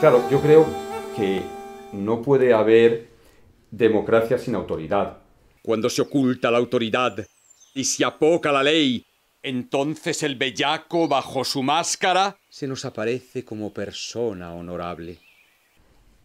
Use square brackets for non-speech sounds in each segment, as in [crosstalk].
Claro, yo creo que no puede haber democracia sin autoridad. Cuando se oculta la autoridad y se apoca la ley, entonces el bellaco bajo su máscara se nos aparece como persona honorable.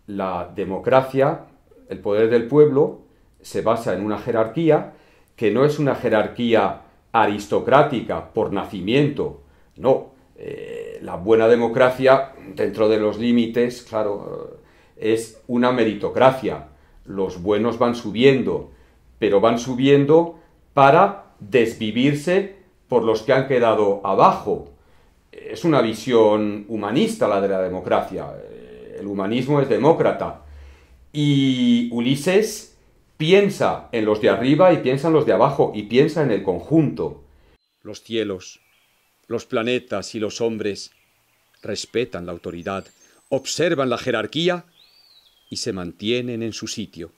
La democracia, el poder del pueblo, se basa en una jerarquía que no es una jerarquía aristocrática por nacimiento, no. Eh, la buena democracia, dentro de los límites, claro, es una meritocracia. Los buenos van subiendo, pero van subiendo para desvivirse por los que han quedado abajo. Es una visión humanista la de la democracia. Eh, el humanismo es demócrata. Y Ulises piensa en los de arriba y piensa en los de abajo y piensa en el conjunto. Los cielos, los planetas y los hombres respetan la autoridad, observan la jerarquía y se mantienen en su sitio.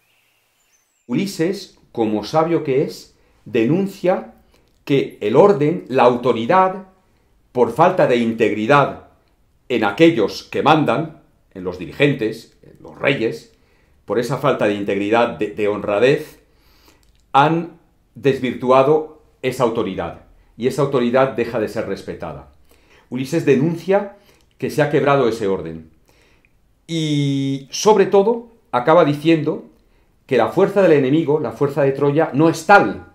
Ulises, como sabio que es, denuncia que el orden, la autoridad, por falta de integridad en aquellos que mandan, en los dirigentes, en los reyes, por esa falta de integridad, de, de honradez, han desvirtuado esa autoridad y esa autoridad deja de ser respetada. Ulises denuncia que se ha quebrado ese orden. Y sobre todo acaba diciendo que la fuerza del enemigo, la fuerza de Troya, no es tal.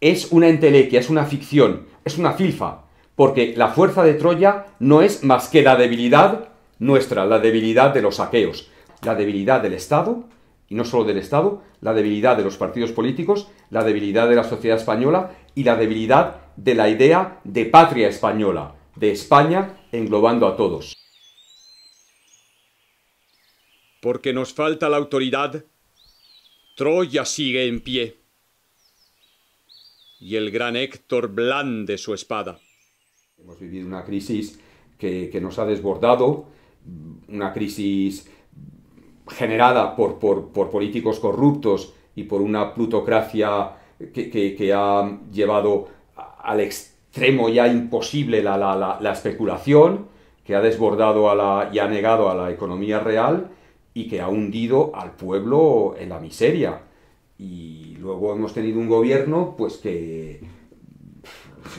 Es una entelequia, es una ficción, es una filfa. Porque la fuerza de Troya no es más que la debilidad nuestra, la debilidad de los saqueos, la debilidad del Estado, y no solo del Estado, la debilidad de los partidos políticos, la debilidad de la sociedad española y la debilidad de la idea de patria española, de España englobando a todos. Porque nos falta la autoridad, Troya sigue en pie. Y el gran Héctor blande su espada. Hemos vivido una crisis que, nos ha desbordado, una crisis generada por, por, políticos corruptos y por una plutocracia que, que ha llevado al extremo ya imposible la, especulación, que ha desbordado a la, y ha negado a la economía real y que ha hundido al pueblo en la miseria. Y luego hemos tenido un gobierno pues que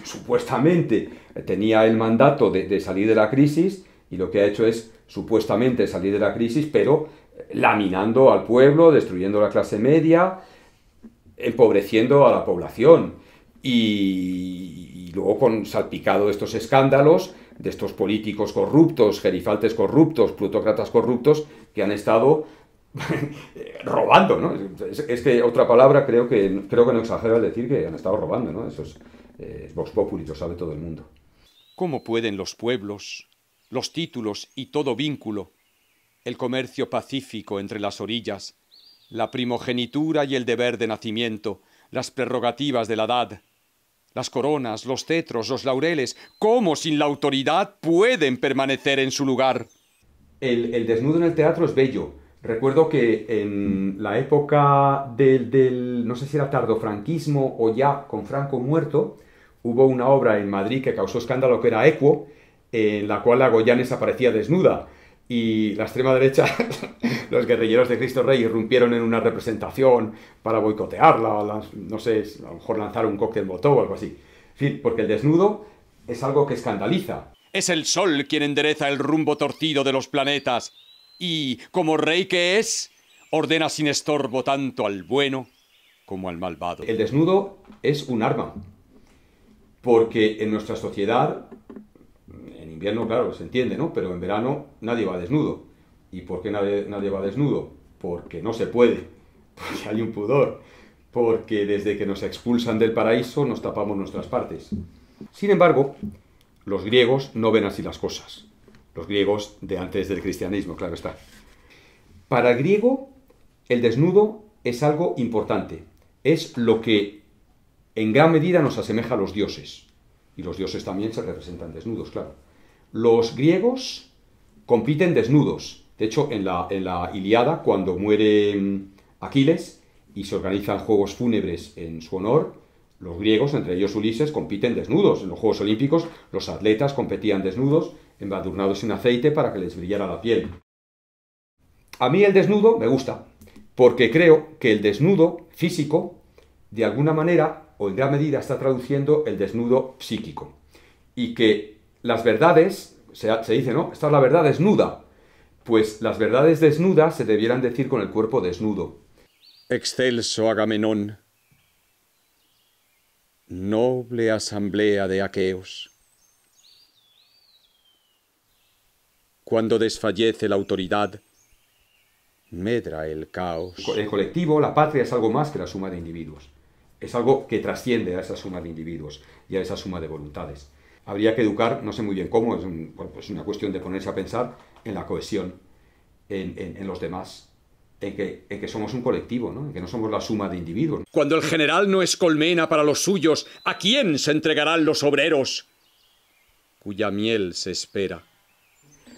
supuestamente tenía el mandato de, de, salir de la crisis y lo que ha hecho es supuestamente salir de la crisis, pero laminando al pueblo, destruyendo la clase media, empobreciendo a la población y, luego con salpicado estos escándalos de estos políticos corruptos, gerifaltes corruptos, plutócratas corruptos que han estado [laughs] robando, ¿no? Es, que otra palabra creo que, creo que no exagero al decir que han estado robando, ¿no? Eso es, eh, Vox Populi, lo sabe todo el mundo. ¿Cómo pueden los pueblos, los títulos y todo vínculo, el comercio pacífico entre las orillas, la primogenitura y el deber de nacimiento, las prerrogativas de la edad, las coronas, los cetros, los laureles, ¿cómo sin la autoridad pueden permanecer en su lugar? El, desnudo en el teatro es bello. Recuerdo que en la época del, no sé si era tardofranquismo o ya con Franco muerto, hubo una obra en Madrid que causó escándalo que era Equo, en la cual la Goyanes aparecía desnuda y la extrema derecha, [laughs] los guerrilleros de Cristo Rey, irrumpieron en una representación para boicotearla, no sé, a lo mejor lanzar un cóctel botó o algo así. En fin, porque el desnudo es algo que escandaliza. Es el sol quien endereza el rumbo torcido de los planetas y, como rey que es, ordena sin estorbo tanto al bueno como al malvado. El desnudo es un arma, porque en nuestra sociedad invierno, claro, se entiende, ¿no? Pero en verano nadie va desnudo. ¿Y por qué nadie, nadie va desnudo? Porque no se puede, [laughs] porque hay un pudor, porque desde que nos expulsan del paraíso nos tapamos nuestras partes. Sin embargo, los griegos no ven así las cosas. Los griegos de antes del cristianismo, claro está. Para el griego, el desnudo es algo importante. Es lo que en gran medida nos asemeja a los dioses. Y los dioses también se representan desnudos, claro. Los griegos compiten desnudos. De hecho, en la, en la Iliada, cuando muere mm, Aquiles y se organizan juegos fúnebres en su honor, los griegos, entre ellos Ulises, compiten desnudos. En los Juegos Olímpicos, los atletas competían desnudos, embadurnados en aceite para que les brillara la piel. A mí el desnudo me gusta, porque creo que el desnudo físico, de alguna manera o en gran medida, está traduciendo el desnudo psíquico. Y que las verdades, se, se dice, ¿no? Esta es la verdad desnuda. Pues las verdades desnudas se debieran decir con el cuerpo desnudo. Excelso Agamenón, noble asamblea de aqueos. Cuando desfallece la autoridad, medra el caos. El colectivo, la patria, es algo más que la suma de individuos. Es algo que trasciende a esa suma de individuos y a esa suma de voluntades. Habría que educar, no sé muy bien cómo, es pues una cuestión de ponerse a pensar en la cohesión, en, los demás, en que, en que, somos un colectivo, ¿no? en que no somos la suma de individuos. Cuando el general no es colmena para los suyos, ¿a quién se entregarán los obreros? Cuya miel se espera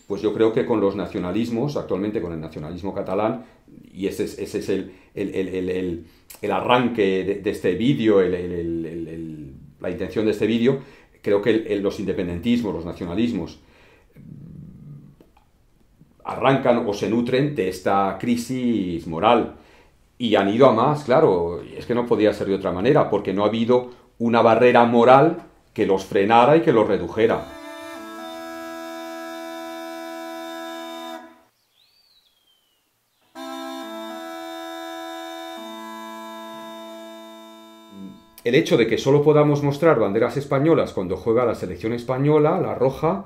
pues yo creo que con los nacionalismos, actualmente con el nacionalismo catalán, y ese es, ese es el, el, arranque de, este vídeo, la intención de este vídeo, creo que los independentismos, los nacionalismos, arrancan o se nutren de esta crisis moral. Y han ido a más, claro, es que no podía ser de otra manera, porque no ha habido una barrera moral que los frenara y que los redujera. El hecho de que solo podamos mostrar banderas españolas cuando juega la selección española, la roja,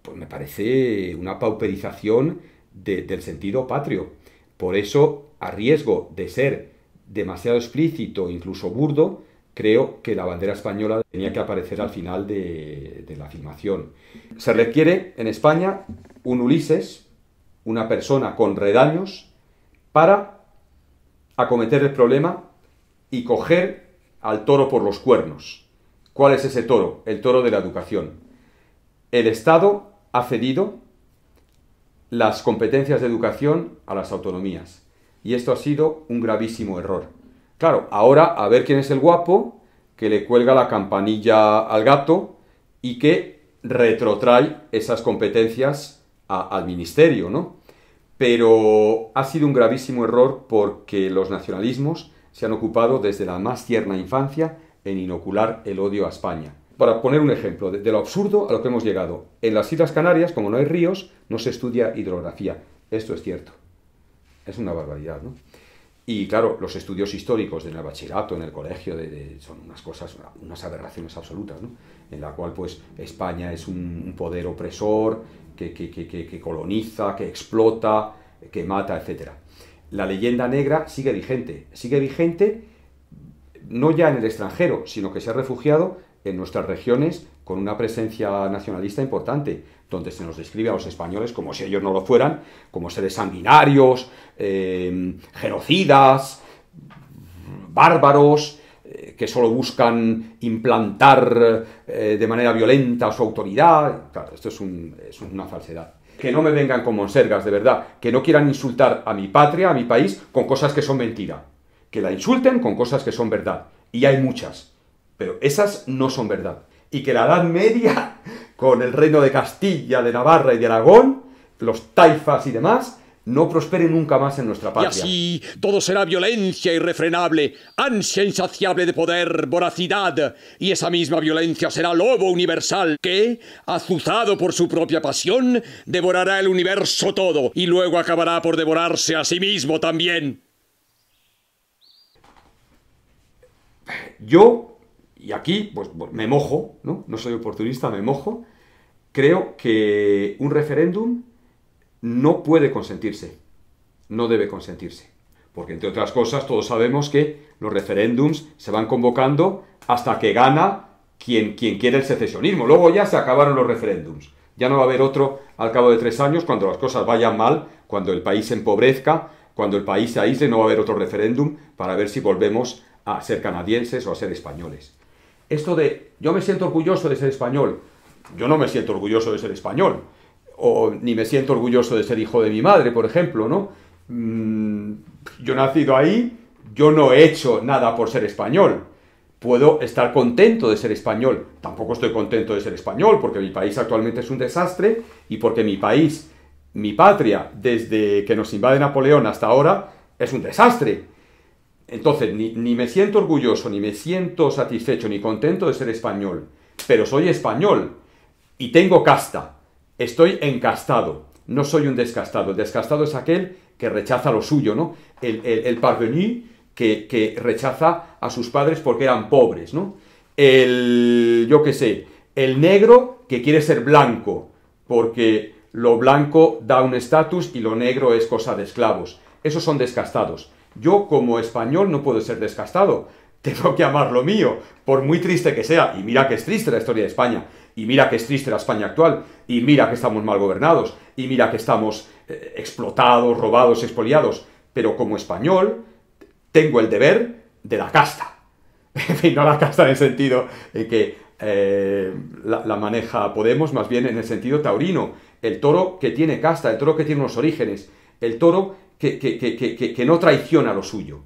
pues me parece una pauperización del sentido patrio. Por eso, a riesgo de ser demasiado explícito, incluso burdo, creo que la bandera española tenía que aparecer al final de, de la afirmación. Se requiere en España un Ulises, una persona con redaños, para acometer el problema y coger al toro por los cuernos. ¿Cuál es ese toro? El toro de la educación. El Estado ha cedido las competencias de educación a las autonomías. Y esto ha sido un gravísimo error. Claro, ahora a ver quién es el guapo que le cuelga la campanilla al gato y que retrotrae esas competencias al ministerio, ¿no? Pero ha sido un gravísimo error porque los nacionalismos se han ocupado desde la más tierna infancia en inocular el odio a España. Para poner un ejemplo de, lo absurdo a lo que hemos llegado. En las Islas Canarias, como no hay ríos, no se estudia hidrografía. Esto es cierto. Es una barbaridad, ¿no? Y claro, los estudios históricos en el bachillerato, en el colegio, son unas cosas, unas aberraciones absolutas, ¿no? En la cual, pues, España es un, poder opresor que, que coloniza, que explota, que mata, etcétera la leyenda negra sigue vigente. Sigue vigente no ya en el extranjero, sino que se ha refugiado en nuestras regiones con una presencia nacionalista importante, donde se nos describe a los españoles como si ellos no lo fueran, como seres sanguinarios, eh, genocidas, bárbaros, que solo buscan implantar eh, de manera violenta su autoridad. Claro, esto es una falsedad que no me vengan con monsergas, de verdad, que no quieran insultar a mi patria, a mi país, con cosas que son mentira. Que la insulten con cosas que son verdad. Y hay muchas, pero esas no son verdad. Y que la Edad Media, [laughs] con el reino de Castilla, de Navarra y de Aragón, los taifas y demás, no prospere nunca más en nuestra patria. Y así todo será violencia irrefrenable, ansia insaciable de poder, voracidad, y esa misma violencia será lobo universal que, azuzado por su propia pasión, devorará el universo todo y luego acabará por devorarse a sí mismo también. Yo, y aquí pues, me mojo, ¿no? No soy oportunista, me mojo, creo que un referéndum no puede consentirse, no debe consentirse. Porque, entre otras cosas, todos sabemos que los referéndums se van convocando hasta que gana quien, quien quiere el secesionismo. Luego ya se acabaron los referéndums. Ya no va a haber otro al cabo de tres años cuando las cosas vayan mal, cuando el país se empobrezca, cuando el país se aísle, no va a haber otro referéndum para ver si volvemos a ser canadienses o a ser españoles. Esto de yo me siento orgulloso de ser español, yo no me siento orgulloso de ser español o ni me siento orgulloso de ser hijo de mi madre, por ejemplo, ¿no? Mm, yo he nacido ahí, yo no he hecho nada por ser español. Puedo estar contento de ser español. Tampoco estoy contento de ser español porque mi país actualmente es un desastre y porque mi país mi patria, desde que nos invade Napoleón hasta ahora, es un desastre. Entonces, ni, ni, me siento orgulloso, ni me siento satisfecho, ni contento de ser español, pero soy español y tengo casta. Estoy encastado, no soy un descastado. El descastado es aquel que rechaza lo suyo, ¿no? El, el, parvenu que, que, rechaza a sus padres porque eran pobres, ¿no? El, yo qué sé, el negro que quiere ser blanco, porque lo blanco da un estatus y lo negro es cosa de esclavos. Esos son descastados. Yo como español no puedo ser descastado. [laughs] Tengo que amar lo mío, por muy triste que sea. Y mira que es triste la historia de España. Y mira que es triste la España actual. Y mira que estamos mal gobernados. Y mira que estamos eh, explotados, robados, expoliados. Pero como español tengo el deber de la casta. [laughs] En fin, no la casta en el sentido de que eh, la, maneja Podemos, más bien en el sentido taurino. El toro que tiene casta, el toro que tiene unos orígenes, el toro que, que, que no traiciona lo suyo.